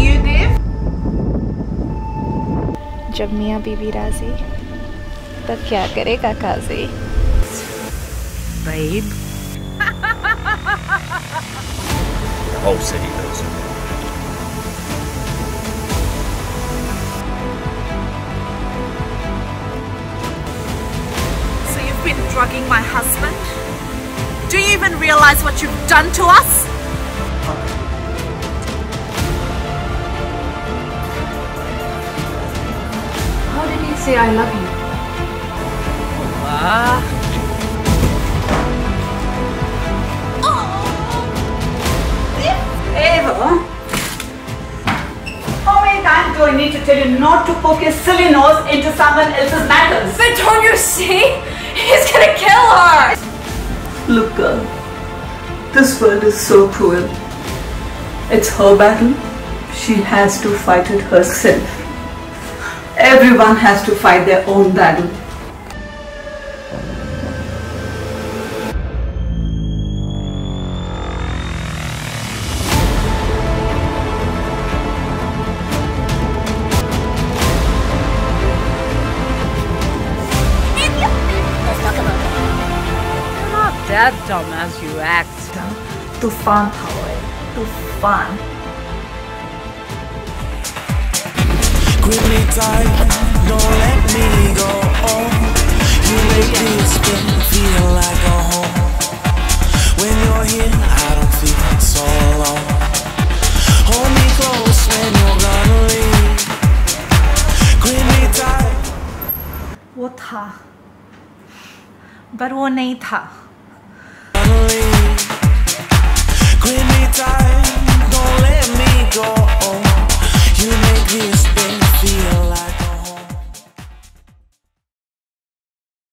you, Dev? जब मियाँ बीबी राजी तब क्या करेगा काजी Babe. the oh, whole city knows it. So you've been drugging my husband? Do you even realize what you've done to us? Say I love you? Ava, how many times do I need to tell you not to poke your silly nose into someone else's matters? But don't you see? He's gonna kill her! Look, girl, this world is so cruel. It's her battle. She has to fight it herself. Everyone has to fight their own battle. that dumb as you act. Too fun, Tao. Too fun. grip me tight, don't let me go on. You make this spin feel like a home. When you're here, I don't feel so alone. Hold me close when you're gonna leave. Grip me tight. 我他，but 我那他。